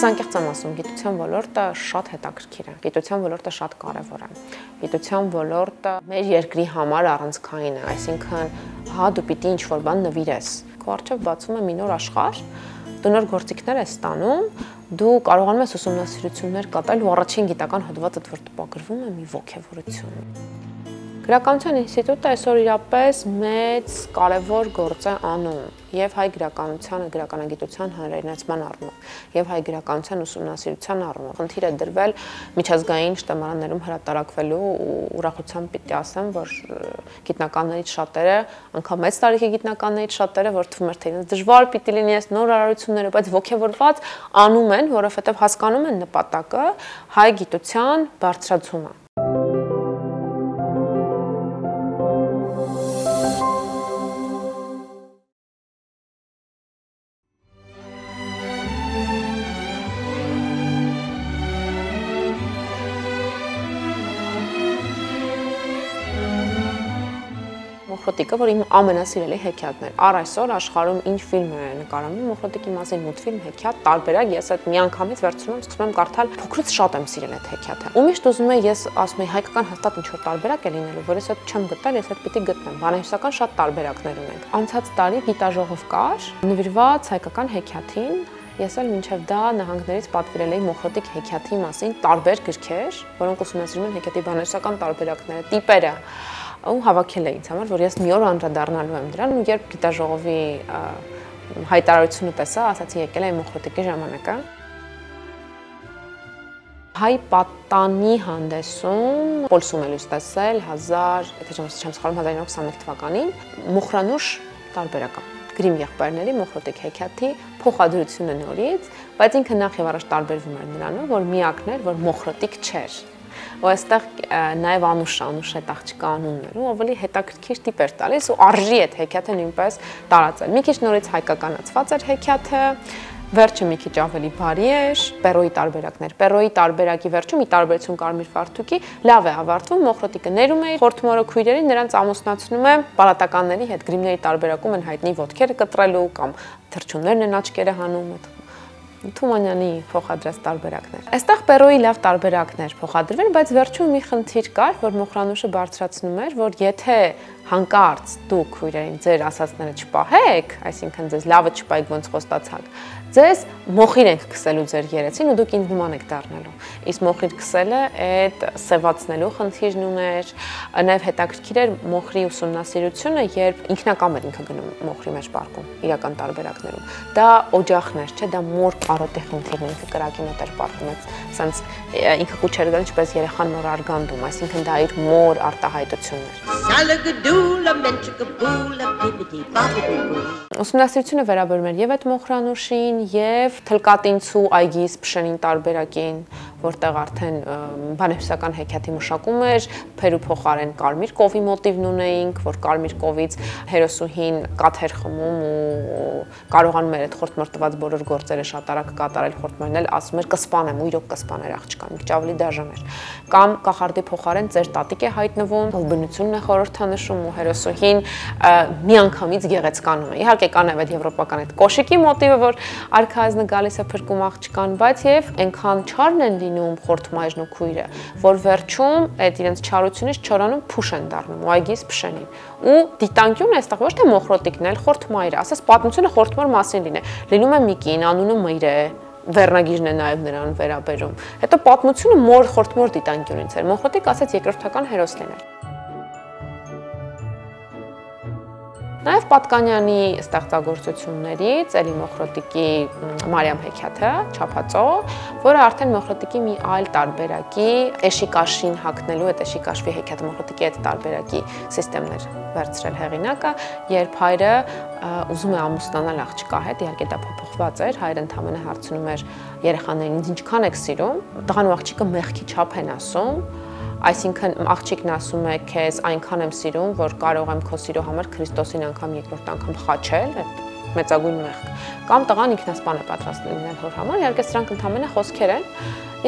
Ես անկեղծ եմ ասում, գիտության ոլորտը շատ հետաքրքիր է։ Գիտության ոլորտը շատ կարևոր է։ Գիտության ոլորտը մեր երկրի համար առանցքային է, այսինքն հա դու պիտի ինչ-որ բան նվիրես։ Քո առջև բացում է մի նոր աշխարհ, դու նոր գործիքներ ես ստանում, դու կարողանում ես ուսումնասիրություններ կատարել ու առաջին գիտական հոդվածդ որ տպագրվում է մի ողջավորություն Գրականության ինստիտուտը այսօր իրապես մեծ կարևոր գործ է անում եւ հայ գրականությանը, գրականագիտության հանրայնացման առումով եւ հայ գրականության ուսումնասիրության առումով։ Խնդիրը դրվել միջազգային շտեմարաններում հրատարակվելու ու ուրախությամբ պիտի ասեմ, որ գիտնականներից շատերը, անգամ մեծ տարիքի գիտնականներից շատերը, որ թվում էր թե ինձ դժվար պիտի լինի այս նոր արարությունները, բայց ողջևորված անում են, որովհետեւ հասկանում են նպատակը հայ գիտության բարձրացումը Մոխրոտիկը, որ իմ ամենասիրելի հեքիաթն էր։ Առ այսօր աշխարհում ինչ ֆիլմ է նկարանում Մոխրոտիկի մասին, մուլտֆիլմ, հեքիաթ, տարբերակ, ես այդ միանգամից վերցնում սկսում եմ կարդալ, փոքրուց շատ եմ սիրել այդ հեքիաթը։ Ու միշտ ուզում եմ ես ասում եմ հայկական հաստատ ինչ որ տարբերակ է լինելու, որ ես այդ չեմ գտել, ես այդ պիտի գտնեմ։ Բանահյուսական շատ տարբերակներ ունենք։ Անցած տարի գիտաժողով կար, նվիրված հայկական հեքիաթին, Ես էլ մինչև դա նահանգներից պատվիրել էի Մոխրոտիկ հեքիաթի մասին տարբեր գրքեր, որոնք ուսումնասիրում են հեքիաթի բանահյուսական տարբերակները, տիպերը ու հավաքել է ինձ համար, որ ես մի օր անդրադառնալու եմ դրան ու երբ գիտաժողովի հայտարարությունը տեսա, ասացի եկել եմ Մոխրոտիկի ժամանակը հայ պատանի հանդեսում Պոլսում էլ տեսել 1000, եթե չեմ սխալվում 1921 թվականին Մոխրանուշ տարբերակը գրիմ եղբայրների Մոխրոտիկ հեքիաթի փոխադրությունը նորից, բայց ինքը նախ եւ առաջ տարբերվում էր նրանով, որ միակն էր, որ Մոխրոտիկ չէր ու այստեղ նաև Անուշ Անուշ այդ աղջկա անունն էր ու ավելի հետաքրքիր տիպ էր տալիս ու արժի այդ հեքիաթը նույնպես տարածել։ Մի քիչ նորից հայկականացված էր հեքիաթը, վերջը մի քիչ ավելի բարի էր, Պերոյի տարբերակներ։ Պերոյի տարբերակի վերջում ի տարբերություն Կարմիր Վարդուկի լավ է ավարտվում, Մոխրոտիկը ներում է խորթմորը քույրերին, նրանց ամուսնացնում է պալատականների հետ գրիմների տարբերակում են հայտնի ոդքերը կտրելու կամ թրջուններն են աչքերը հանում, Թումանյանի փոխադրած տարբերակներ։ Այստեղ Պերոյի լավ տարբերակներ փոխադրվել, բայց վերջում մի խնդիր կար, որ Մոխրանուշը բարձրացնում էր, որ եթե հանկարծ դուք քույրերին ձեր ասածները չպահեք, այսինքն ձեզ լավը չպայք ոնց խոստացաք, ձեզ մոխիր ենք քսելու ձեր երեցին ու դուք ինձ նման եք դառնալու։ Իսկ մոխիր քսելը այդ սևացնելու խնդիրն ուներ, նաև հետաքրքիր էր մոխրի ուսումնասիրությունը, երբ ինքնակամ էր ինքը գնում մոխրի մեջ պարկում իրական տարբերակներում։ Դա օջախներ, չէ, դա մոր կարոտի խնդիրն ինքը կրակի մոտ էր պարկում, ասենց ինքը կուչ էր գալիս ինչպես երեխան նոր արգանդում, այսինքն դա իր մոր արտահայտությունն էր։ Ուսումնասիրությունը վերաբերում էր եւ այդ մոխրանուշին, եւ թլկատինցու այգիս փշենին տարբերակին, որտեղ արդեն բանահյուսական հեքիաթի մշակում էր, փերու փոխարեն կարմիր կովի մոտիվն ունեինք, որ կարմիր կովից հերոսուհին կաթեր խմում ու կարողանում էր այդ խորտմրտված բոլոր գործերը շատ արագ կատարել խորտմերն էլ ասում էր կսպանեմ ու իրոք կսպաներ աղջկան, մի ավելի դաժան էր։ Կամ կախարդի փոխարեն ծեր տատիկ է հայտնվում, ով բնությունն է խորհրդանշում ու հերոսուհին միանգամից գեղեցկանում է։ Իհարկե կա նաև այդ եվրոպական այդ կոշիկի մոտիվը, որ արքայազնը գալիս է փրկում աղջկան, բայց եւ այնքան չարն են լինում խորթմայրն ու քույրը, որ վերջում այդ իրենց չարությունից չորանում փուշ են դառնում ու այգիս փշենին։ Ու դիտանկյունը այստեղ ոչ թե մոխրոտիկն էլ խորթմայրը, ասես պատմությունը խորթմոր մասին լինե։ Լինում է մի կին, անունը Միր է, վերնագիրն է նաև նրան վերաբերում։ Հետո պատմությունը մոր խորթմոր դիտանկյունից էր։ Մոխրոտիկ ասաց երկրորդական հերոս լինել։ Նաև Պատկանյանի ստեղծագործություններից Էլի Մոխրոտիկի Մարիամ հեքիաթը, Չափածո, որը արդեն Մոխրոտիկի մի այլ տարբերակի Էշիկաշին հակնելու այդ Էշիկաշվի հեքիաթը Մոխրոտիկի այդ տարբերակի համակարգեր վերցրել հեղինակը, երբ հայրը ուզում է ամուսնանալ աղջկա հետ, իհարկե դա փոփոխված էր, հայրը ընդհանրապես հարցնում էր երեխաներին, ինչքան եք սիրում, տղան ու աղջիկը մեղքի չափ են ասում, Այսինքն աղջիկն ասում է քեզ այնքան եմ սիրում, որ կարող եմ քո սիրո համար Քրիստոսին անգամ երկրորդ անգամ խաչել, այդ մեծագույն մեղք։ Կամ տղան ինքնասպան է պատրաստ լինել հոր համար, իհարկե սրանք ընդհանրապես խոսքեր են։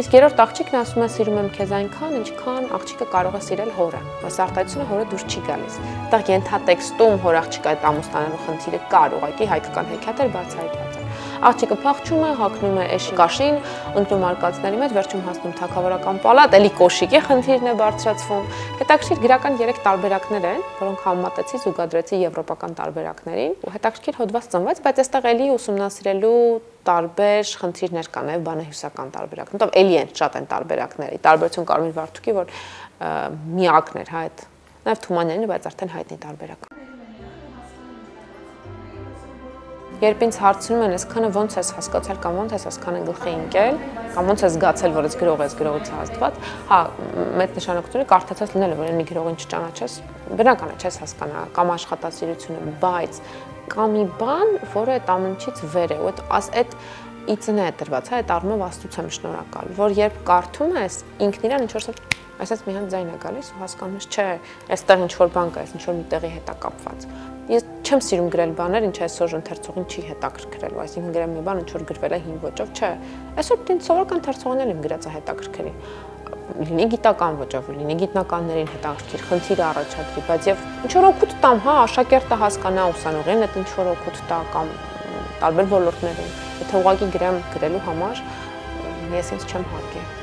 Իսկ երրորդ աղջիկն ասում է սիրում եմ քեզ այնքան, ինչքան աղջիկը կարող է սիրել հորը։ Այս արտահայտությունը հորը դուրս չի գալիս։ Այդտեղ ենթատեքստում հոր աղջիկը այդ ամուսնանալու խնդիրը կար, ուղղակի հայկական հեքիաթ էր բացահայտված։ Աղջիկը փախչում է, հակնում է էշի կաշին, ընկնում արկածների մեջ, վերջում հասնում թակավորական պալատ, էլի կոշիկի խնդիրն է բարձրացվում։ Հետաքրքիր գրական 3 տարբերակներ են, որոնք համատեցի զուգադրեցի եվրոպական տարբերակներին ու հետաքրքիր հոդված ծնվեց, բայց այստեղ էլի ուսումնասիրելու տարբեր խնդիրներ կան եւ բանահյուսական տարբերակ։ Որտեւ էլի են շատ են տարբերակները։ Տարբերություն Կարմիր Վարդուկի, որ միակն էր, հա, այդ նաեւ Թումանյանին, բայց արդեն հայտնի տարբերակ։ Երբ ինձ հարցնում են, այսքանը ո՞նց ես հասկացել կամ ո՞նց ես այսքանը գլխի ընկել, կամ ո՞նց ես զգացել, որ ես գրող ես, գրողից հաստված, հա, մեծ նշանակություն է կարդացած լինելը, որ ինի գրողին չճանաչես, բնական է, չես հասկանա, կամ աշխատասիրությունը, բայց կա մի բան, որը այդ ամենից վեր է, ու այդ այդ իծնե է դրված, հա, այդ առումով աստուց եմ շնորհակալ, որ երբ կարդում ես, ինքն իրան ինչ որ այսպես մի հատ ձայն է գալիս ու հասկանում ես, չէ, այստեղ ինչ որ բան կա, ինչ որ մի տեղի հետ է կապված։ Ես չեմ սիրում գրել բաներ, ինչ այսօր ընթերցողին չի հետաքրքրելու, այսինքն գրեմ մի բան, ինչ որ գրվել է հին ոճով, չէ։ Այսօր դին սովորական ընթերցողն էլ եմ գրած է հետաքրքրի լինի գիտական ոճով, լինի գիտնականներին հետաքրքիր, խնդիր առաջադրի, բայց եւ ինչ որ օգուտ տամ, հա, աշակերտը հասկանա ուսանողին, այդ ինչ որ օգուտ տա կամ տարբեր ոլորտներում։ Եթե ուղղակի գրեմ գրելու համար, ես ինձ չեմ հարգի։